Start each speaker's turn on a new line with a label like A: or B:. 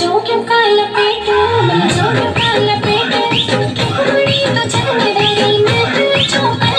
A: जोखिम का लपेटे जोखिम का लपेटे तो चल रही मैं जो पल